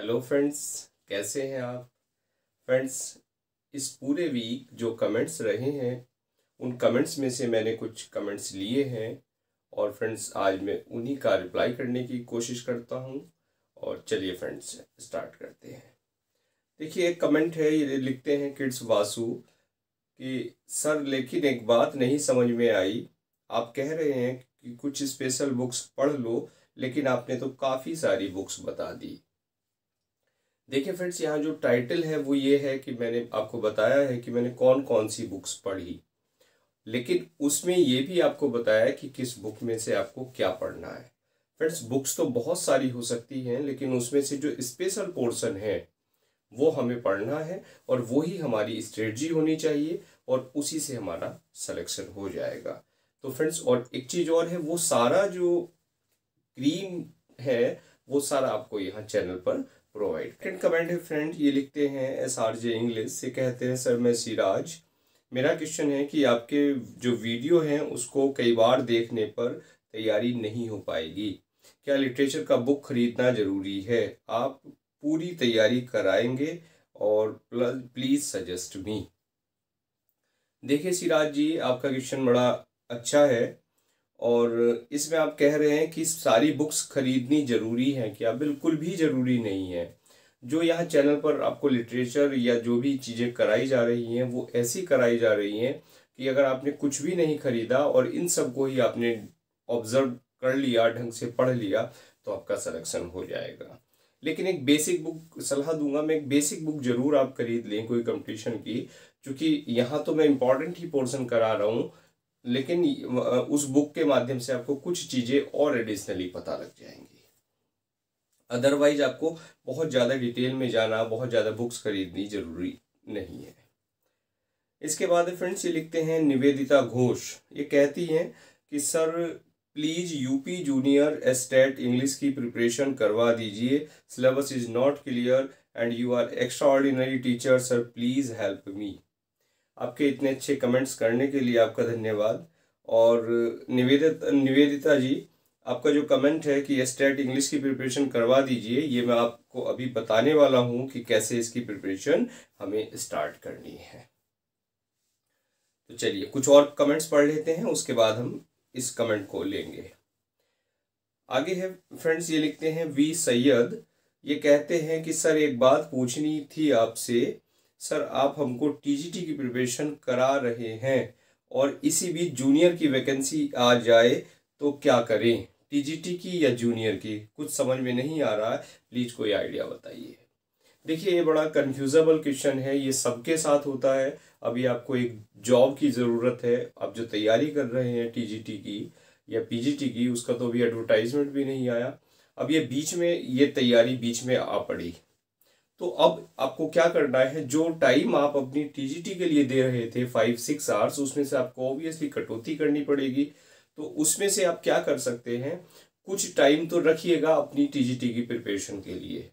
Hello friends कैसे हैं आप? फ्रेंड्स इस पूरे वीक जो कमेंट्स रहे हैं, उन कमेंट्स में से मैंने कुछ कमेंट्स लिए हैं और फ्रेंड्स आज मैं उन्हीं का रिप्लाई करने की कोशिश करता हूँ और चलिए फ्रेंड्स स्टार्ट करते हैं। देखिए, एक कमेंट है, ये लिखते हैं किड्स वासु कि सर, लेकिन एक बात नहीं समझ में आई। आप कह रहे हैं कि कुछ स्पेशल बुक्स पढ़ लो, लेकिन आपने तो काफ़ी सारी बुक्स बता दी। देखिए फ्रेंड्स यहाँ जो टाइटल है वो ये है कि मैंने आपको बताया है कि मैंने कौन कौन सी बुक्स पढ़ी। लेकिन उसमें ये भी आपको बताया है कि किस बुक में से आपको क्या पढ़ना है। फ्रेंड्स बुक्स तो बहुत सारी हो सकती हैं, लेकिन उसमें से जो स्पेशल पोर्शन है, वो हमें पढ़ना है और वो ही हमारी स्ट्रेटजी होनी चाहिए और उसी से हमारा सिलेक्शन हो जाएगा। तो फ्रेंड्स और एक चीज़ और है, वो सारा जो क्रीम है, वो सारा आपको यहाँ चैनल पर प्रोवाइड फ्रेंड कमेंट है फ्रेंड ये लिखते हैं एस आर जे इंग्लिश से कहते हैं सर मैं सिराज मेरा क्वेश्चन है कि आपके जो वीडियो हैं उसको कई बार देखने पर तैयारी नहीं हो पाएगी क्या लिटरेचर का बुक खरीदना ज़रूरी है आप पूरी तैयारी कराएँगे और प्लीज़ सजेस्ट मी देखिए सिराज जी आपका क्वेश्चन बड़ा अच्छा है और इसमें आप कह रहे हैं कि सारी बुक्स खरीदनी ज़रूरी है क्या? बिल्कुल भी ज़रूरी नहीं है। जो यहाँ चैनल पर आपको लिटरेचर या जो भी चीज़ें कराई जा रही हैं, वो ऐसी कराई जा रही हैं कि अगर आपने कुछ भी नहीं खरीदा और इन सबको ही आपने ऑब्ज़र्व कर लिया, ढंग से पढ़ लिया तो आपका सिलेक्शन हो जाएगा। लेकिन एक बेसिक बुक सलाह दूँगा मैं, एक बेसिक बुक ज़रूर आप खरीद लें कोई कंपटीशन की, क्योंकि यहाँ तो मैं इंपॉर्टेंट ही पोर्सन करा रहा हूँ। लेकिन उस बुक के माध्यम से आपको कुछ चीज़ें और एडिशनली पता लग जाएँगी। अदरवाइज़ आपको बहुत ज़्यादा डिटेल में जाना, बहुत ज़्यादा बुक्स खरीदनी ज़रूरी नहीं है। इसके बाद फ्रेंड्स ये लिखते हैं, निवेदिता घोष। ये कहती हैं कि, sir please UP junior estate English की प्रिपरेशन करवा दीजिए। Syllabus is not clear and you are extraordinary teacher sir please help me आपके इतने अच्छे कमेंट्स करने के लिए आपका धन्यवाद। और निवेदित, निवेदिता जी, आपका जो कमेंट है कि स्टेट इंग्लिश की प्रिपरेशन करवा दीजिए, ये मैं आपको अभी बताने वाला हूँ कि कैसे इसकी प्रिपरेशन हमें स्टार्ट करनी है। तो चलिए, कुछ और कमेंट्स पढ़ लेते हैं, उसके बाद हम इस कमेंट को लेंगे। आगे है फ्रेंड्स ये लिखते हैं, वी सैयद, ये कहते हैं कि, सर, एक बात पूछनी थी आपसे सर, आप हमको टीजीटी की प्रिपरेशन करा रहे हैं और इसी बीच जूनियर की वैकेंसी आ जाए तो क्या करें? टीजीटी की या जूनियर की? कुछ समझ में नहीं आ रहा है। प्लीज़ कोई आइडिया बताइए। देखिए, ये बड़ा कन्फ्यूजेबल क्वेश्चन है। ये सबके साथ होता है। अभी आपको एक जॉब की ज़रूरत है। आप जो तैयारी कर रहे हैं टीजीटी की या पीजीटी की, उसका तो अभी एडवर्टाइजमेंट भी नहीं आया। अब ये बीच में, ये तैयारी बीच में आ पड़ी। तो अब आपको क्या करना है, जो टाइम आप अपनी टीजीटी के लिए दे रहे थे फाइव सिक्स आवर्स उसमें से आपको ऑब्वियसली कटौती करनी पड़ेगी। तो उसमें से आप क्या कर सकते हैं, कुछ टाइम तो रखिएगा अपनी टीजीटी की प्रिपरेशन के लिए।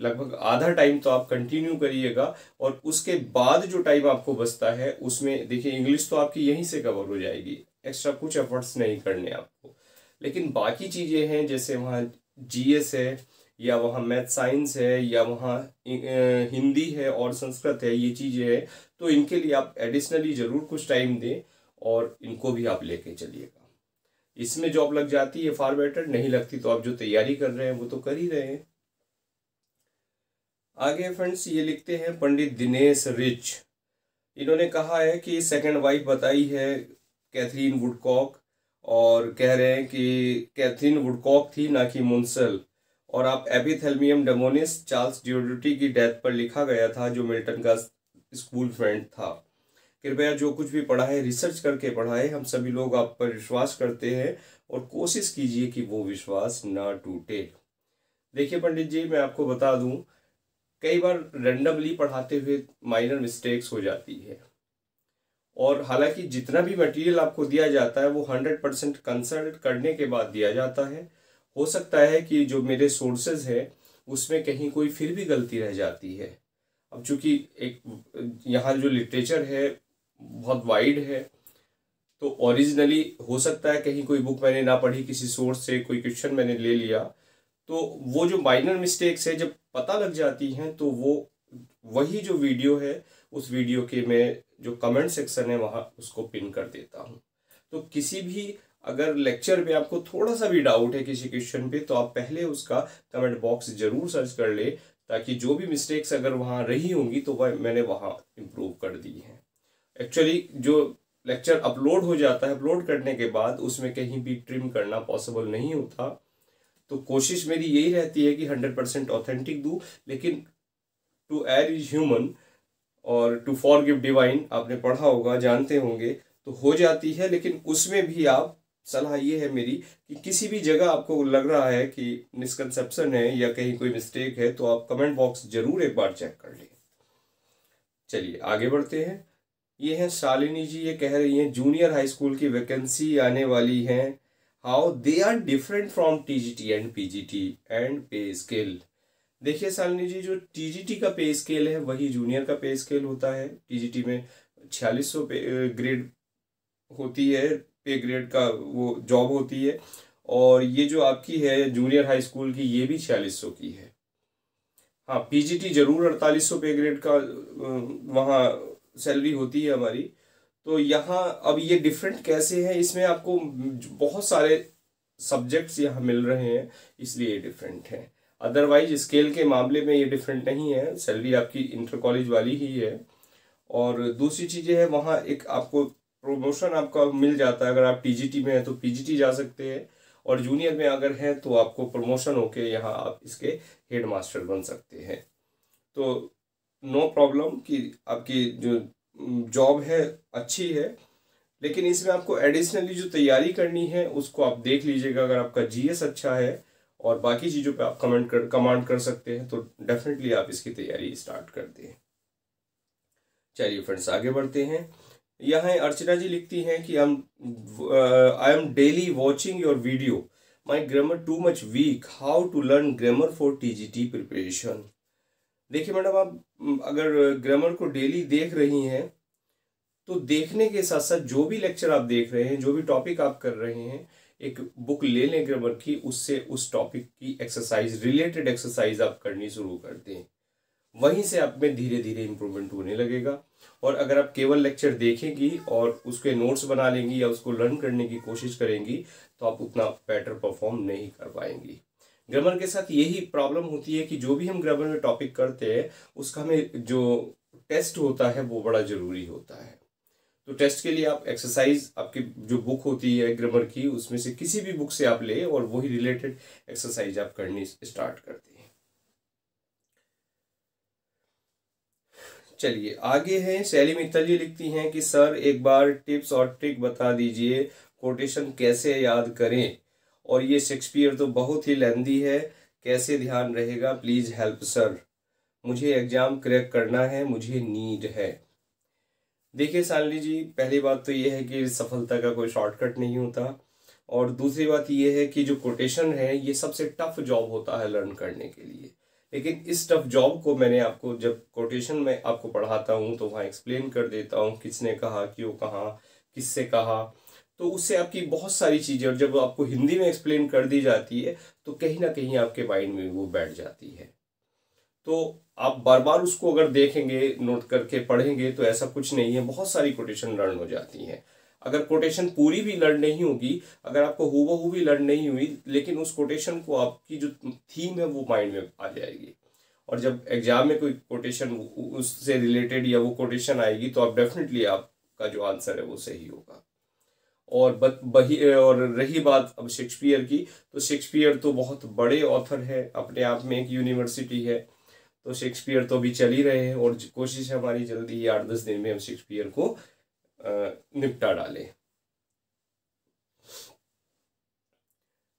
लगभग आधा टाइम तो आप कंटिन्यू करिएगा और उसके बाद जो टाइम आपको बचता है, उसमें देखिए इंग्लिश तो आपकी यहीं से कवर हो जाएगी। एक्स्ट्रा कुछ एफर्ट्स नहीं करने आपको। लेकिन बाकी चीज़ें हैं, जैसे वहाँ जीएस है या वहाँ मैथ साइंस है, या वहाँ हिंदी है और संस्कृत है, ये चीज़ें हैं तो इनके लिए आप एडिशनली ज़रूर कुछ टाइम दें और इनको भी आप लेके चलिएगा। इसमें जॉब लग जाती है फार बेटर नहीं लगती तो आप जो तैयारी कर रहे हैं, वो तो कर ही रहे हैं। आगे फ्रेंड्स ये लिखते हैं, पंडित दिनेश रिच। इन्होंने कहा है कि सेकंड वाइफ बताई है कैथरीन वुडकॉक और कह रहे हैं कि कैथरीन वुडकॉक थी, ना कि मुंसल और आप एपिथेलमियम डेमोनिस चार्ल्स डिओडिटी की डेथ पर लिखा गया था, जो मिल्टन का स्कूल फ्रेंड था। कृपया जो कुछ भी पढ़ा है, रिसर्च करके पढ़ाए हम सभी लोग आप पर विश्वास करते हैं और कोशिश कीजिए कि वो विश्वास ना टूटे। देखिए पंडित जी, मैं आपको बता दूँ, कई बार रेंडमली पढ़ाते हुए माइनर मिस्टेक्स हो जाती है। और हालाँकि जितना भी मटेरियल आपको दिया जाता है, वो हंड्रेड परसेंट कंसल्ट करने के बाद दिया जाता है। हो सकता है कि जो मेरे सोर्सेज है, उसमें कहीं कोई फिर भी गलती रह जाती है। अब चूँकि एक, यहाँ जो लिटरेचर है, बहुत वाइड है तो ओरिजिनली हो सकता है कहीं कोई बुक मैंने ना पढ़ी, किसी सोर्स से कोई क्वेश्चन मैंने ले लिया तो वो जो माइनर मिस्टेक्स है, जब पता लग जाती हैं तो वो, वही जो वीडियो है, उस वीडियो के मैं जो कमेंट सेक्शन है, वहाँ उसको पिन कर देता हूँ। तो किसी भी अगर लेक्चर पे आपको थोड़ा सा भी डाउट है किसी क्वेश्चन पे तो आप पहले उसका कमेंट बॉक्स ज़रूर सर्च कर ले, ताकि जो भी मिस्टेक्स अगर वहाँ रही होंगी तो वह मैंने वहाँ इम्प्रूव कर दी हैं। एक्चुअली जो लेक्चर अपलोड हो जाता है अपलोड करने के बाद उसमें कहीं भी ट्रिम करना पॉसिबल नहीं होता। तो कोशिश मेरी यही रहती है कि हंड्रेड परसेंट ऑथेंटिक दूँ, लेकिन टू एर इज़ ह्यूमन और टू फॉर गिव डिवाइन आपने पढ़ा होगा, जानते होंगे तो हो जाती है, लेकिन उसमें भी आप सलाह ये है मेरी कि किसी भी जगह आपको लग रहा है कि मिसकंसेप्शन है या कहीं कोई मिस्टेक है तो आप कमेंट बॉक्स ज़रूर एक बार चेक कर लें। चलिए, आगे बढ़ते हैं। ये हैं शालिनी जी, ये कह रही हैं जूनियर हाई स्कूल की वैकेंसी आने वाली है। How they are different from TGT and PGT and pay scale देखिए शालिनी जी, जो टीजीटी का पे स्केल है, वही जूनियर का पे स्केल होता है। टीजीटी में छियालीस सौ ग्रेड होती है। पे ग्रेड का वो जॉब होती है। और ये जो आपकी है जूनियर हाई स्कूल की, ये भी छियालीस सौ की है। हाँ पीजीटी ज़रूर अड़तालीस सौ पे ग्रेड का वहाँ सैलरी होती है हमारी। तो यहाँ अब ये डिफरेंट कैसे है, इसमें आपको बहुत सारे सब्जेक्ट्स यहाँ मिल रहे हैं, इसलिए ये डिफरेंट है। अदरवाइज़ स्केल के मामले में ये डिफरेंट नहीं है सैलरी आपकी इंटर कॉलेज वाली ही है। और दूसरी चीज़ें है, वहाँ एक आपको प्रमोशन आपका मिल जाता है। अगर आप टीजीटी में हैं तो पीजीटी जा सकते हैं। और जूनियर में अगर है तो आपको प्रमोशन होके यहाँ आप इसके हेड मास्टर बन सकते हैं। तो नो प्रॉब्लम कि आपकी जो जॉब है, अच्छी है। लेकिन इसमें आपको एडिशनली जो तैयारी करनी है, उसको आप देख लीजिएगा। अगर आपका जीएस अच्छा है और बाकी चीज़ों पे आप कमेंट कर कमांड कर सकते हैं तो डेफिनेटली आप इसकी तैयारी स्टार्ट कर दें। चलिए फ्रेंड्स आगे बढ़ते हैं। यहाँ अर्चना जी लिखती हैं कि I am daily watching your video my grammar too much weak how to learn grammar for T G T preparation देखिए मैडम, आप अगर ग्रामर को डेली देख रही हैं तो देखने के साथ साथ जो भी लेक्चर आप देख रहे हैं, जो भी टॉपिक आप कर रहे हैं, एक बुक ले लें ग्रामर की, उससे उस टॉपिक की एक्सरसाइज रिलेटेड एक्सरसाइज आप करनी शुरू कर दें। वहीं से आप में धीरे धीरे इम्प्रूवमेंट होने लगेगा। और अगर आप केवल लेक्चर देखेंगी और उसके नोट्स बना लेंगी या उसको लर्न करने की कोशिश करेंगी तो आप उतना बेटर परफॉर्म नहीं कर पाएँगी। ग्रामर के साथ यही प्रॉब्लम होती है कि जो भी हम ग्रामर में टॉपिक करते हैं, उसका हमें जो टेस्ट होता है, वो बड़ा ज़रूरी होता है। तो टेस्ट के लिए आप एक्सरसाइज आपकी जो बुक होती है ग्रामर की, उसमें से किसी भी बुक से आप ले और वही रिलेटेड एक्सरसाइज आप करनी स्टार्ट करते हैं। चलिए, आगे हैं। शैली मित्तल जी लिखती हैं कि, सर, एक बार टिप्स और ट्रिक बता दीजिए, कोटेशन कैसे याद करें? और ये शेक्सपियर तो बहुत ही लेंदी है। कैसे ध्यान रहेगा? Please help, sir. मुझे एग्ज़ाम क्रैक करना है, मुझे नीड है। देखिए सालनी जी, पहली बात तो ये है कि सफलता का कोई शॉर्टकट नहीं होता। और दूसरी बात ये है कि जो कोटेशन है, ये सबसे टफ जॉब होता है लर्न करने के लिए। लेकिन इस टफ जॉब को मैंने आपको, जब कोटेशन में आपको पढ़ाता हूँ तो वहाँ एक्सप्लेन कर देता हूँ, किसने कहा, क्यों कहा, किससे कहा। तो उससे आपकी बहुत सारी चीज़ें, और जब आपको हिंदी में एक्सप्लेन कर दी जाती है तो कहीं ना कहीं आपके माइंड में वो बैठ जाती है। तो आप बार बार उसको अगर देखेंगे नोट करके पढ़ेंगे तो ऐसा कुछ नहीं है, बहुत सारी कोटेशन लर्न हो जाती हैं। अगर कोटेशन पूरी भी लर्न नहीं होगी, अगर आपको हु भी लर्न नहीं हुई, लेकिन उस कोटेशन को आपकी जो थीम है वो माइंड में आ जाएगी। और जब एग्ज़ाम में कोई कोटेशन उससे रिलेटेड या वो कोटेशन आएगी तो आप डेफिनेटली आपका जो आंसर है वो सही होगा। और बही, और रही बात अब शेक्सपियर की तो शेक्सपियर तो बहुत बड़े ऑथर है, अपने आप में एक यूनिवर्सिटी है। तो शेक्सपियर तो अभी चल ही रहे हैं, और कोशिश है हमारी जल्दी ही आठ दस दिन में हम शेक्सपियर को निपटा डाले।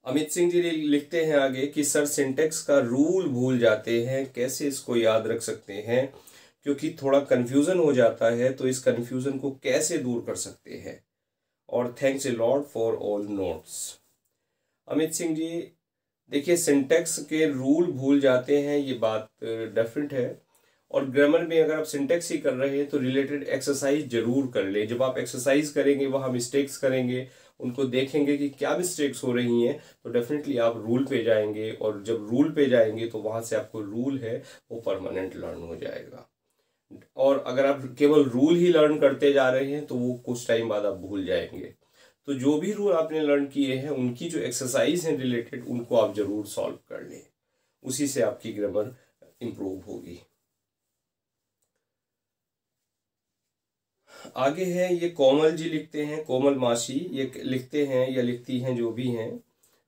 अमित सिंह जी लिखते हैं आगे कि सर सिंटेक्स का रूल भूल जाते हैं, कैसे इसको याद रख सकते हैं? क्योंकि थोड़ा कंफ्यूजन हो जाता है तो इस कंफ्यूजन को कैसे दूर कर सकते हैं? और thanks a lord for all notes. Amit Singh ji, देखिए सिंटेक्स के रूल भूल जाते हैं, ये बात डेफिनेट है। और ग्रामर में अगर आप सिंटेक्स ही कर रहे हैं तो रिलेटेड एक्सरसाइज ज़रूर कर लें। जब आप एक्सरसाइज करेंगे, वहाँ मिस्टेक्स करेंगे, उनको देखेंगे कि क्या मिस्टेक्स हो रही हैं तो डेफिनेटली आप रूल पे जाएँगे और जब रूल पे जाएँगे तो वहाँ से आपको रूल है, वो परमानेंट लर्न हो जाएगा। और अगर आप केवल रूल ही लर्न करते जा रहे हैं तो वो कुछ टाइम बाद आप भूल जाएँगे। तो जो भी रूल आपने लर्न किए हैं, उनकी जो एक्सरसाइज हैं रिलेटेड उनको आप ज़रूर सॉल्व कर लें। उसी से आपकी ग्रामर इम्प्रूव होगी। आगे है, ये कोमल जी लिखते हैं, कोमल मासी, ये लिखते हैं या लिखती हैं जो भी हैं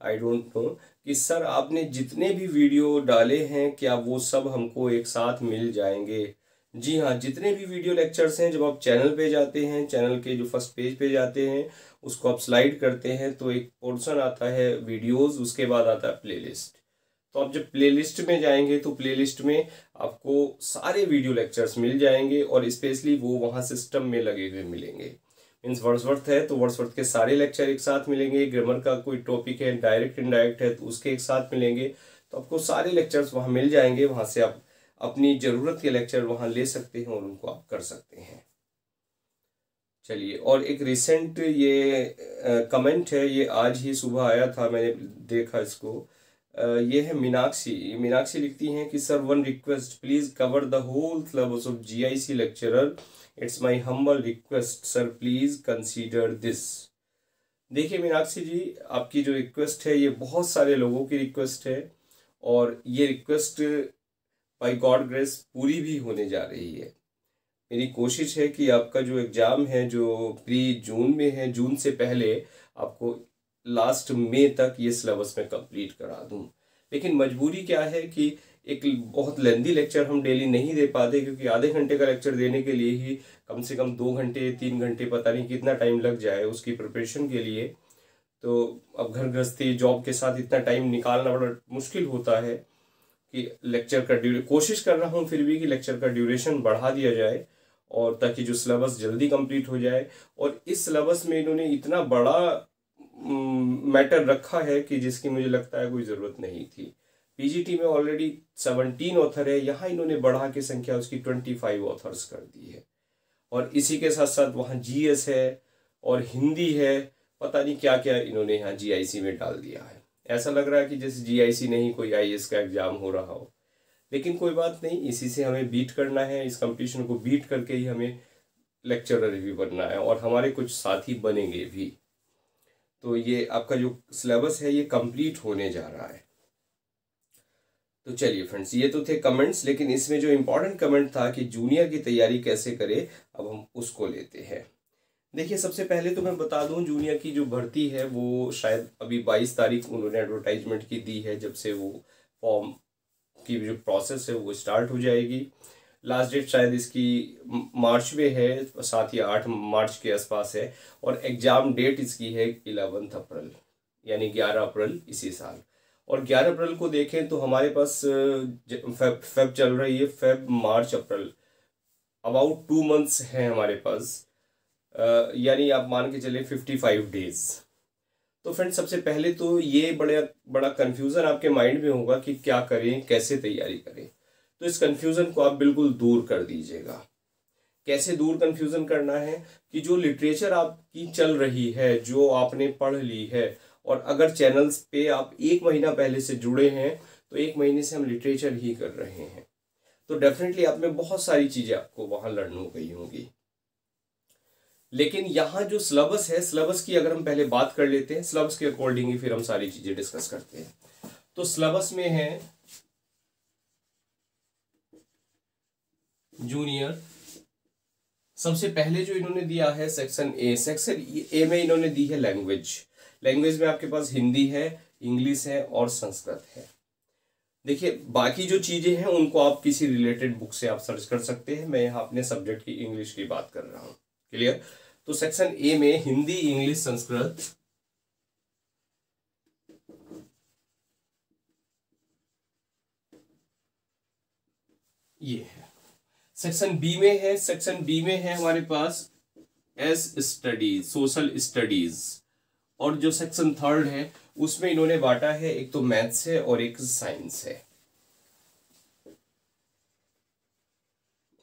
आई डोंट नो कि सर आपने जितने भी वीडियो डाले हैं, क्या वो सब हमको एक साथ मिल जाएँगे? जी हाँ जितने भी वीडियो लेक्चर्स हैं, जब आप चैनल पे जाते हैं, चैनल के जो फ़र्स्ट पेज पे जाते हैं, उसको आप स्लाइड करते हैं तो एक पोर्शन आता है वीडियोस, उसके बाद आता है प्लेलिस्ट। तो आप जब प्लेलिस्ट में जाएँगे तो प्लेलिस्ट में आपको सारे वीडियो लेक्चर्स मिल जाएँगे और स्पेशली वो वहाँ सिस्टम में लगे हुए मिलेंगे। मीन्स वर्ड्सवर्थ है तो वर्ड्सवर्थ के सारे लेक्चर एक साथ मिलेंगे। ग्रामर का कोई टॉपिक है डायरेक्ट इनडायरेक्ट है तो उसके एक साथ मिलेंगे। तो आपको सारे लेक्चर्स वहाँ मिल जाएँगे, वहाँ से आप अपनी ज़रूरत के लेक्चर वहाँ ले सकते हैं और उनको आप कर सकते हैं। चलिए, और एक रिसेंट ये कमेंट है, ये आज ही सुबह आया था, मैंने देखा इसको। ये है मीनाक्षी। मीनाक्षी लिखती हैं कि, sir one request please cover the whole syllabus of GIC lecturer it's my humble request sir please consider this देखिए मीनाक्षी जी, आपकी जो रिक्वेस्ट है, ये बहुत सारे लोगों की रिक्वेस्ट है और ये रिक्वेस्ट बाई गॉड ग्रेस पूरी भी होने जा रही है। मेरी कोशिश है कि आपका जो एग्ज़ाम है, जो प्री जून में है जून से पहले आपको लास्ट मई तक ये सिलेबस में कंप्लीट करा दूँ। लेकिन मजबूरी क्या है कि एक बहुत लेंदी लेक्चर हम डेली नहीं दे पाते, क्योंकि आधे घंटे का लेक्चर देने के लिए ही कम से कम दो घंटे, तीन घंटे, पता नहीं कितना टाइम लग जाए उसकी प्रिपरेशन के लिए। तो अब घर गृहस्थी जॉब के साथ इतना टाइम निकालना बड़ा मुश्किल होता है कि लेक्चर का ड्यूरे कोशिश कर रहा हूँ फिर भी कि लेक्चर का ड्यूरेशन बढ़ा दिया जाए और ताकि जो सिलेबस जल्दी कंप्लीट हो जाए। और इस सिलेबस में इन्होंने इतना बड़ा मैटर रखा है कि जिसकी मुझे लगता है कोई ज़रूरत नहीं थी। पीजीटी में ऑलरेडी सेवनटीन ऑथर है, यहाँ इन्होंने बढ़ा के संख्या उसकी ट्वेंटी फाइव ऑथर्स कर दी है। और इसी के साथ साथ वहाँ जीएस है और हिंदी है, पता नहीं क्या क्या इन्होंने यहाँ जीआईसी में डाल दिया है। ऐसा लग रहा है कि जैसे जीआईसी नहीं, कोई आईएएस का एग्ज़ाम हो रहा हो। लेकिन कोई बात नहीं, इसी से हमें बीट करना है, इस कंपटीशन को बीट करके ही हमें लेक्चरर भी बनना है और हमारे कुछ साथी बनेंगे भी। तो ये आपका जो सिलेबस है, ये कंप्लीट होने जा रहा है। तो चलिए फ्रेंड्स ये तो थे कमेंट्स लेकिन इसमें जो इम्पोर्टेंट कमेंट था कि जूनियर की तैयारी कैसे करें, अब हम उसको लेते हैं। देखिए, सबसे पहले तो मैं बता दूँ जूनियर की जो भर्ती है, वो शायद अभी 22 तारीख उन्होंने एडवर्टाइजमेंट की दी है, जब से वो फॉर्म की जो प्रोसेस है, वो स्टार्ट हो जाएगी। लास्ट डेट शायद इसकी मार्च में है सात या आठ मार्च के आसपास है, और एग्ज़ाम डेट इसकी है इलेवंथ अप्रैल, यानी ग्यारह अप्रैल इसी साल। और ग्यारह अप्रैल को देखें तो हमारे पास फेब फेब चल रही है, Feb, March, April. About two months हैं हमारे पास यानी आप मान के चले फिफ्टी फाइव डेज़ तो फ्रेंड सबसे पहले तो ये बड़ा बड़ा कन्फ्यूज़न आपके माइंड में होगा कि क्या करें, कैसे तैयारी करें। तो इस कन्फ्यूज़न को आप बिल्कुल दूर कर दीजिएगा। कैसे दूर कन्फ्यूज़न करना है? कि जो लिटरेचर आपकी चल रही है, जो आपने पढ़ ली है, और अगर चैनल्स पे आप एक महीना पहले से जुड़े हैं तो एक महीने से हम लिटरेचर ही कर रहे हैं। तो डेफिनेटली आप में बहुत सारी चीज़ें आपको वहाँ लर्न हो गई होंगी। लेकिन यहाँ जो सिलेबस है सिलेबस की अगर हम पहले बात कर लेते हैं सिलेबस के अकॉर्डिंग ही फिर हम सारी चीज़ें डिस्कस करते हैं। तो सिलेबस में है जूनियर सबसे पहले जो इन्होंने दिया है सेक्शन ए सेक्शन ए में इन्होंने दी है लैंग्वेज लैंग्वेज में आपके पास हिंदी है इंग्लिश है और संस्कृत है. देखिए, बाकी जो चीज़ें हैं, उनको आप किसी रिलेटेड बुक से आप सर्च कर सकते हैं. मैं यहाँ अपने सब्जेक्ट की इंग्लिश की बात कर रहा हूँ. क्लियर तो सेक्शन ए में हिंदी इंग्लिश संस्कृत. ये है। सेक्शन बी में है सेक्शन बी में है हमारे पास एस स्टडीज़ सोशल स्टडीज़ और जो सेक्शन थर्ड है, उसमें इन्होंने बांटा है, एक तो मैथ्स है और एक साइंस है।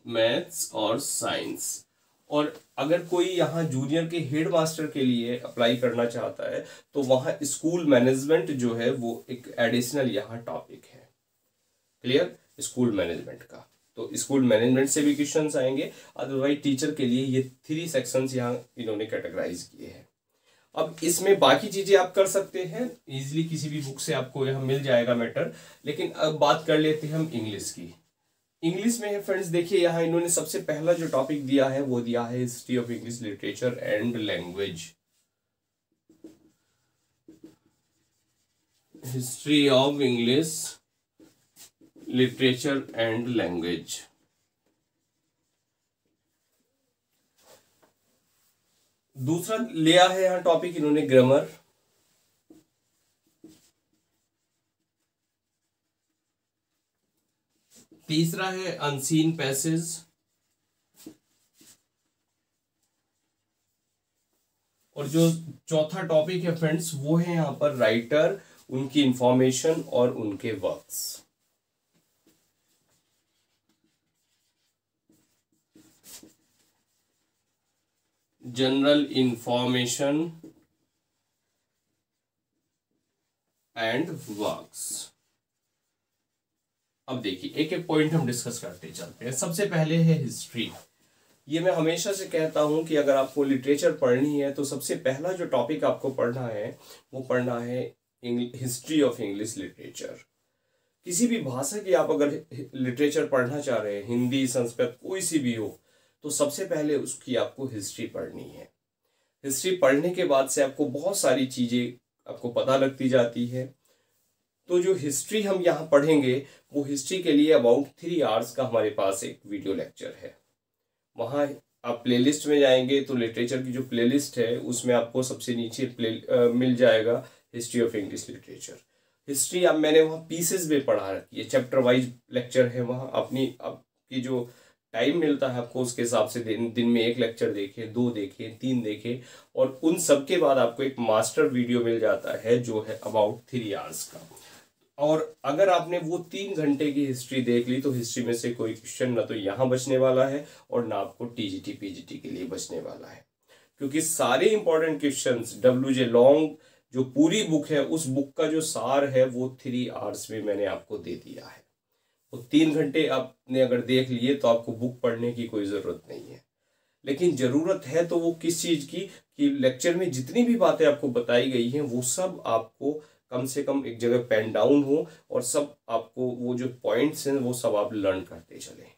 मैथ्स और साइंस और अगर कोई यहाँ जूनियर के हेड मास्टर के लिए अप्लाई करना चाहता है तो वहाँ स्कूल मैनेजमेंट जो है, वो एक एडिशनल यहाँ टॉपिक है। क्लियर स्कूल मैनेजमेंट का। तो स्कूल मैनेजमेंट से भी क्वेश्चन आएँगे। अदरवाइज़ टीचर के लिए ये थ्री सेक्शंस यहाँ इन्होंने कैटेगराइज किए हैं। अब इसमें बाकी चीज़ें आप कर सकते हैं। इजिली किसी भी बुक से आपको यहाँ मिल जाएगा मैटर लेकिन अब बात कर लेते हैं हम इंग्लिश की। इंग्लिश में है फ्रेंड्स देखिए यहाँ इन्होंने सबसे पहला जो टॉपिक दिया है, वो दिया है history of English literature and language history of English literature and language दूसरा लिया है यहाँ टॉपिक इन्होंने ग्रामर तीसरा है अनसीन पैसेज और जो चौथा टॉपिक है फ्रेंड्स वो है यहाँ पर राइटर उनकी इंफॉर्मेशन और उनके works general information and works अब देखिए, एक एक पॉइंट हम डिस्कस करते चलते हैं। सबसे पहले है हिस्ट्री ये मैं हमेशा से कहता हूँ कि अगर आपको लिटरेचर पढ़नी है तो सबसे पहला जो टॉपिक आपको पढ़ना है, वो पढ़ना है हिस्ट्री ऑफ़ इंग्लिश लिटरेचर किसी भी भाषा की आप अगर लिटरेचर पढ़ना चाह रहे हैं, हिंदी, संस्कृत, कोई सी भी हो तो सबसे पहले उसकी आपको हिस्ट्री पढ़नी है। हिस्ट्री पढ़ने के बाद से आपको बहुत सारी चीज़ें आपको पता लगती जाती है। तो जो हिस्ट्री हम यहाँ पढ़ेंगे वो हिस्ट्री के लिए अबाउट थ्री आवर्स का हमारे पास एक वीडियो लेक्चर है। वहाँ आप प्लेलिस्ट में जाएँगे तो लिटरेचर की जो प्लेलिस्ट है उसमें आपको सबसे नीचे प्ले आ, मिल जाएगा history of English literature history अब मैंने वहाँ पीसेस में पढ़ा रखी है। चैप्टर वाइज लेक्चर है वहाँ। अपनी आपकी जो टाइम मिलता है आपको, उसके हिसाब से दिन दिन में एक लेक्चर देखें, दो देखें, तीन देखें, और उन सब के बाद आपको एक मास्टर वीडियो मिल जाता है, जो है अबाउट थ्री आवर्स का। और अगर आपने वो तीन घंटे की हिस्ट्री देख ली तो हिस्ट्री में से कोई क्वेश्चन ना तो यहाँ बचने वाला है, और ना आपको टीजीटी पीजीटी के लिए बचने वाला है। क्योंकि सारे important question W J Long जो पूरी बुक है, उस बुक का जो सार है, वो थ्री आवर्स में मैंने आपको दे दिया है। वो तीन घंटे आपने अगर देख लिए तो आपको बुक पढ़ने की कोई ज़रूरत नहीं है। लेकिन ज़रूरत है तो वो किस चीज़ की? कि लेक्चर में जितनी भी बातें आपको बताई गई हैं, वो सब आपको कम से कम एक जगह पेन डाउन हो और सब आपको वो जो पॉइंट्स हैं, वो सब आप लर्न करते चले।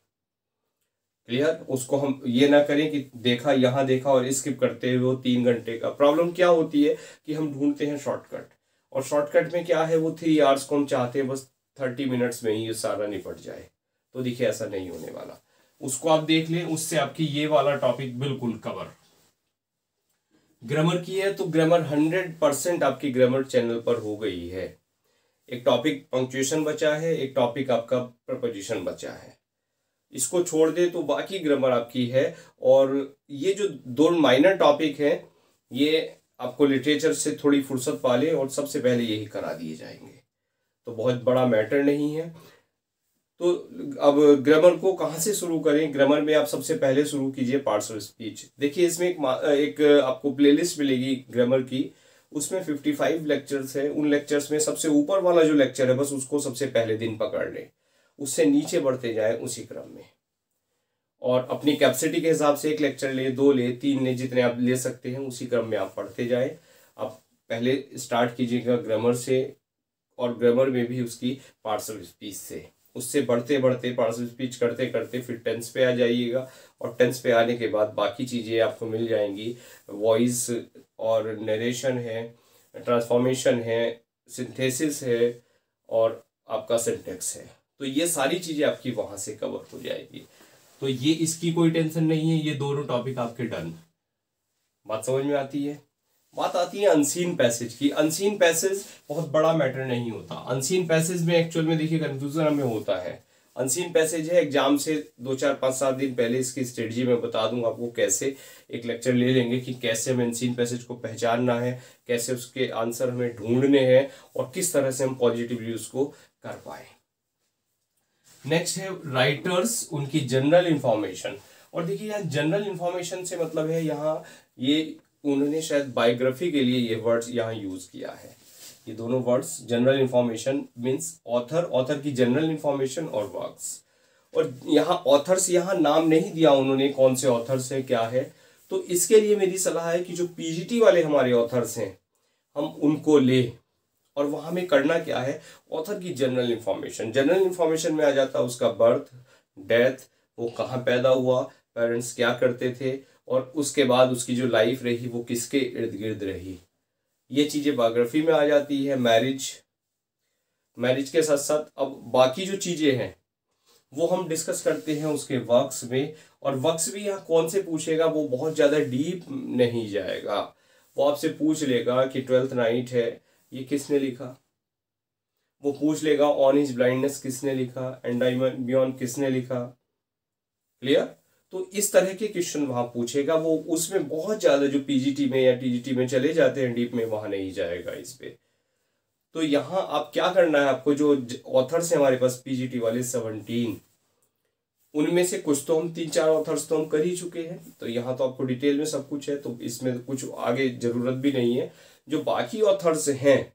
क्लियर उसको हम ये ना करें कि देखा, यहाँ देखा और स्किप करते हुए वो तीन घंटे का। प्रॉब्लम क्या होती है कि हम ढूंढते हैं शॉर्टकट और शॉर्टकट में क्या है? वो थ्री आवर्स को हम चाहते हैं, बस थर्टी मिनट्स में ही ये सारा निपट जाए। तो देखिए, ऐसा नहीं होने वाला। उसको आप देख लें, उससे आपकी ये वाला टॉपिक बिल्कुल कवर ग्रामर की है तो ग्रामर हंड्रेड परसेंट आपकी ग्रामर चैनल पर हो गई है। एक टॉपिक पंक्चुएशन बचा है, एक टॉपिक आपका प्रपोजिशन बचा है। इसको छोड़ दे तो बाकी ग्रामर आपकी है। और ये जो दो माइनर टॉपिक है, ये आपको लिटरेचर से थोड़ी फुर्सत पाले और सबसे पहले यही करा दिए जाएँगे। तो बहुत बड़ा मैटर नहीं है। तो अब ग्रामर को कहाँ से शुरू करें? ग्रामर में आप सबसे पहले शुरू कीजिए पार्ट्स ऑफ़ स्पीच देखिए, इसमें एक एक आपको प्लेलिस्ट मिलेगी ग्रामर की। उसमें 55 लेक्चर्स है। उन लेक्चर्स में सबसे ऊपर वाला जो लेक्चर है, बस उसको सबसे पहले दिन पकड़ लें। उससे नीचे बढ़ते जाए उसी क्रम में। और अपनी कैपेसिटी के हिसाब से एक लेक्चर ले, दो ले, तीन ले, जितने आप ले सकते हैं, उसी क्रम में आप पढ़ते जाए। आप पहले स्टार्ट कीजिएगा ग्रामर से। और ग्रामर में भी उसकी पार्ट्स ऑफ़ स्पीच से। उससे बढ़ते बढ़ते पार्ट्स ऑफ़ स्पीच करते करते फिर टेंस पे आ जाइएगा और टेंस पे आने के बाद बाकी चीज़ें आपको मिल जाएँगी। वॉइस और नरेशन है ट्रांसफॉर्मेशन है सिंथेसिस है और आपका सिंटेक्स है। तो ये सारी चीज़ें आपकी वहाँ से कवर हो जाएगी। तो ये इसकी कोई टेंशन नहीं है, ये दोनों टॉपिक आपके डन बात समझ में आती है? बात आती है अनसीन पैसेज की। अनसीन पैसेज बहुत बड़ा मैटर नहीं होता। अनसीन पैसेज में एक्चुअल में देखिए कंफ्यूजन हमें होता है। अनसीन पैसेज है एग्ज़ाम से दो चार पाँच सात दिन पहले इसकी स्ट्रेटजी में बता दूँगा आपको कैसे एक लेक्चर ले लेंगे कि कैसे हमें अनसीन पैसेज को पहचानना है, कैसे उसके आंसर हमें ढूँढने हैं और किस तरह से हम पॉजिटिवली उसको कर पाए। नेक्स्ट है राइटर्स उनकी जनरल इंफॉर्मेशन और देखिए यहाँ जनरल इंफॉर्मेशन से मतलब है यहाँ ये उन्होंने शायद बायोग्राफी के लिए ये वर्ड्स यहाँ यूज़ किया है। ये दोनों words general information means author author की जनरल इन्फॉर्मेशन और वर्क्स और यहाँ ऑथर्स यहाँ नाम नहीं दिया उन्होंने कौन से ऑथर्स है, क्या है। तो इसके लिए मेरी सलाह है कि जो पीजीटी वाले हमारे ऑथर्स हैं, हम उनको ले। और वहाँ में करना क्या है ऑथर की जनरल इंफॉर्मेशन जनरल इंफॉर्मेशन में आ जाता है उसका बर्थ डेथ वो कहाँ पैदा हुआ पेरेंट्स क्या करते थे और उसके बाद उसकी जो लाइफ रही, वो किसके इर्द गिर्द रही? ये चीज़ें बायोग्राफी में आ जाती है मैरिज मैरिज के साथ साथ अब बाकी जो चीज़ें हैं, वो हम डिस्कस करते हैं उसके वक्स में। और वक्स भी यहाँ कौन से पूछेगा? वो बहुत ज़्यादा डीप नहीं जाएगा। वो आपसे पूछ लेगा कि ट्वेल्थ नाइट है, ये किसने लिखा? वो पूछ लेगा ऑन इज़ ब्लाइंडनेस किसने लिखा? एंड बियॉन्ड किसने लिखा? क्लियर तो इस तरह के क्वेश्चन वहाँ पूछेगा, वो उसमें बहुत ज़्यादा जो पीजीटी में या टीजीटी में चले जाते हैं डीप में, वहाँ नहीं जाएगा इस पे। तो यहाँ आप क्या करना है, आपको जो ऑथर्स है हमारे पास पीजीटी वाले सेवनटीन उनमें से कुछ तो हम तीन चार ऑथर्स तो हम कर ही चुके हैं। तो यहाँ तो आपको डिटेल में सब कुछ है तो इसमें कुछ आगे ज़रूरत भी नहीं है। जो बाकी ऑथर्स हैं,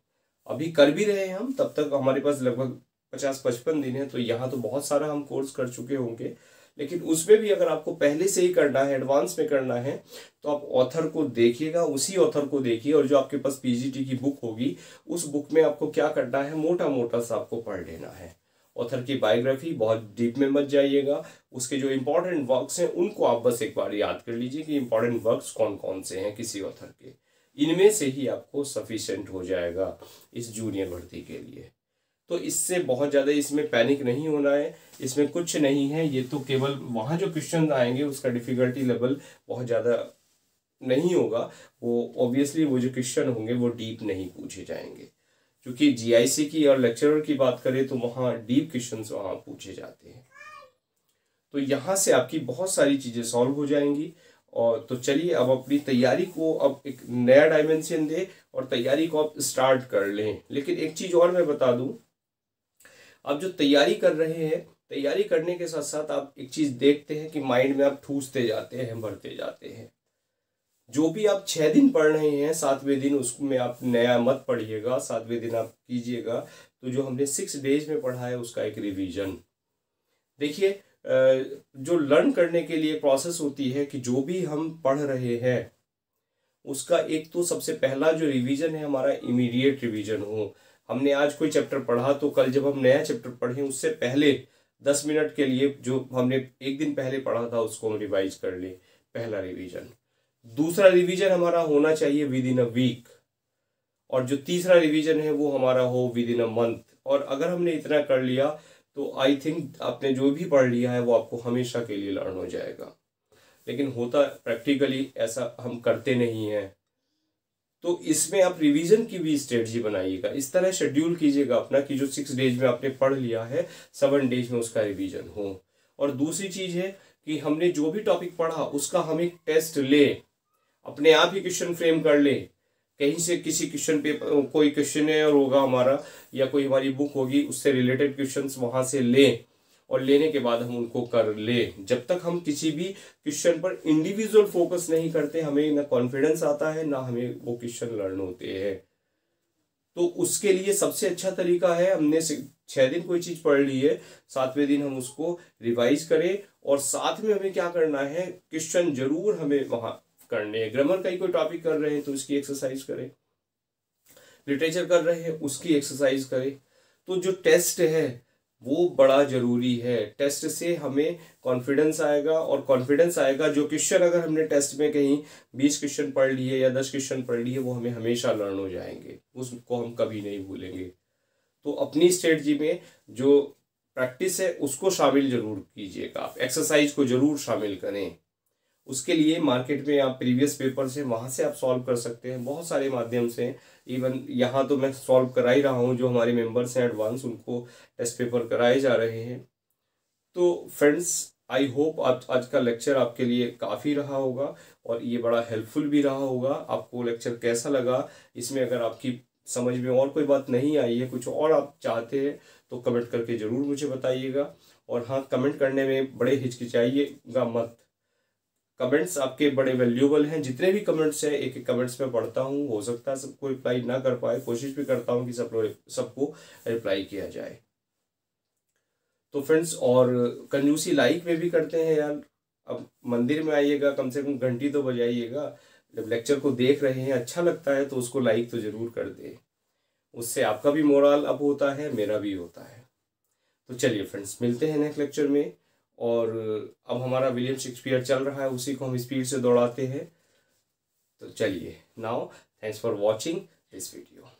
अभी कर भी रहे हैं हम, तब तक हमारे पास लगभग पचास पचपन दिन है तो यहाँ तो बहुत सारा हम कोर्स कर चुके होंगे। लेकिन उसमें भी अगर आपको पहले से ही करना है एडवांस में करना है तो आप ऑथर को देखिएगा, उसी ऑथर को देखिए और जो आपके पास पीजीटी की बुक होगी, उस बुक में आपको क्या करना है मोटा मोटा सा आपको पढ़ लेना है। ऑथर की बायोग्राफी बहुत डीप में मत जाइएगा, उसके जो इंपॉर्टेंट वर्क्स हैं, उनको आप बस एक बार याद कर लीजिए कि इंपॉर्टेंट वर्क्स कौन कौन से हैं किसी ऑथर के। इनमें से ही आपको सफिशेंट हो जाएगा इस जूनियर भर्ती के लिए। तो इससे बहुत ज़्यादा इसमें पैनिक नहीं होना है, इसमें कुछ नहीं है, ये तो केवल वहाँ जो क्वेश्चन आएँगे, उसका डिफ़िकल्टी लेवल बहुत ज़्यादा नहीं होगा। वो ऑब्वियसली वो जो क्वेश्चन होंगे, वो डीप नहीं पूछे जाएँगे। क्योंकि जीआईसी की और लेक्चरर की बात करें तो वहाँ डीप क्वेश्चन वहाँ पूछे जाते हैं। तो यहाँ से आपकी बहुत सारी चीज़ें सॉल्व हो जाएँगी। और तो चलिए, अब अपनी तैयारी को अब एक नया डायमेंशन दे और तैयारी को आप स्टार्ट कर लें। लेकिन एक चीज़ और मैं बता दूँ अब जो तैयारी कर रहे हैं, तैयारी करने के साथ साथ आप एक चीज़ देखते हैं कि माइंड में आप ठूसते जाते हैं भरते जाते हैं। जो भी आप छः दिन पढ़ रहे हैं, सातवें दिन उसमें आप नया मत पढ़िएगा, सातवें दिन आप कीजिएगा तो जो हमने सिक्स डेज़ में पढ़ा है, उसका एक रिवीजन देखिए जो लर्न करने के लिए प्रोसेस होती है कि जो भी हम पढ़ रहे हैं, उसका एक तो सबसे पहला जो रिवीजन है, हमारा इमीडिएट रिवीजन हो। हमने आज कोई चैप्टर पढ़ा तो कल जब हम नया चैप्टर पढ़ें, उससे पहले दस मिनट के लिए जो हमने एक दिन पहले पढ़ा था, उसको हम रिवाइज कर लें। पहला रिवीजन दूसरा रिवीजन हमारा होना चाहिए विद इन अ वीक और जो तीसरा रिवीजन है, वो हमारा हो विद इन अ मंथ और अगर हमने इतना कर लिया तो आई थिंक आपने जो भी पढ़ लिया है, वो आपको हमेशा के लिए लर्न हो जाएगा। लेकिन होता प्रैक्टिकली ऐसा हम करते नहीं हैं। तो इसमें आप रिवीजन की भी स्ट्रेटजी बनाइएगा। इस तरह शेड्यूल कीजिएगा अपना कि जो सिक्स डेज़ में आपने पढ़ लिया है सेवन डेज़ में उसका रिवीजन हो। और दूसरी चीज़ है कि हमने जो भी टॉपिक पढ़ा, उसका हम एक टेस्ट ले। अपने आप ही क्वेश्चन फ्रेम कर ले। कहीं से किसी क्वेश्चन पेपर कोई क्वेश्चन होगा हमारा, या कोई हमारी बुक होगी, उससे रिलेटेड क्वेश्चन वहाँ से लें। और लेने के बाद हम उनको कर ले। जब तक हम किसी भी क्वेश्चन पर इंडिविजुअल फोकस नहीं करते, हमें ना कॉन्फिडेंस आता है, ना हमें वो क्वेश्चन लर्न होते हैं। तो उसके लिए सबसे अच्छा तरीका है, हमने छह दिन कोई चीज़ पढ़ ली है, सातवें दिन हम उसको रिवाइज करें और साथ में हमें क्या करना है क्वेश्चन ज़रूर हमें वहाँ करने हैं। ग्रामर का ही कोई टॉपिक कर रहे हैं तो उसकी एक्सरसाइज करें। लिटरेचर कर रहे हैं, उसकी एक्सरसाइज करें। तो जो टेस्ट है वो बड़ा ज़रूरी है। टेस्ट से हमें कॉन्फिडेंस आएगा और कॉन्फिडेंस आएगा जो क्वेश्चन अगर हमने टेस्ट में कहीं बीस क्वेश्चन पढ़ लिए या दस क्वेश्चन पढ़ लिए, वो हमें हमेशा लर्न हो जाएँगे। उसको हम कभी नहीं भूलेंगे। तो अपनी स्ट्रेटजी में जो प्रैक्टिस है, उसको शामिल ज़रूर कीजिएगा। आप एक्सरसाइज को ज़रूर शामिल करें। उसके लिए मार्केट में आप प्रीवियस पेपर से वहाँ से आप सॉल्व कर सकते हैं। बहुत सारे माध्यम से। इवन यहाँ तो मैं सॉल्व करा ही रहा हूँ, जो हमारे मेंबर्स हैं एडवांस उनको टेस्ट पेपर कराए जा रहे हैं। तो फ्रेंड्स आई होप आप आज का लेक्चर आपके लिए काफ़ी रहा होगा और ये बड़ा हेल्पफुल भी रहा होगा। आपको लेक्चर कैसा लगा? इसमें अगर आपकी समझ में और कोई बात नहीं आई है, कुछ और आप चाहते हैं तो कमेंट करके ज़रूर मुझे बताइएगा। और हाँ कमेंट करने में बड़े हिचकिचाइएगा मत। कमेंट्स आपके बड़े वैल्यूएबल हैं। जितने भी कमेंट्स हैं एक एक कमेंट्स में पढ़ता हूँ। हो सकता है सबको रिप्लाई ना कर पाए। कोशिश भी करता हूँ कि सब सबको रिप्लाई किया जाए। तो फ्रेंड्स और कंजूसी लाइक में भी करते हैं यार। अब मंदिर में आइएगा, कम से कम घंटी तो बजाइएगा। जब लेक्चर को देख रहे हैं अच्छा लगता है तो उसको लाइक तो ज़रूर कर दे। उससे आपका भी मोरल अप होता है, मेरा भी होता है। तो चलिए फ्रेंड्स मिलते हैं नेक्स्ट लेक्चर में। और, अब हमारा विलियम शेक्सपियर चल रहा है, उसी को हम स्पीड से दौड़ाते हैं। तो चलिए now thanks for watching this video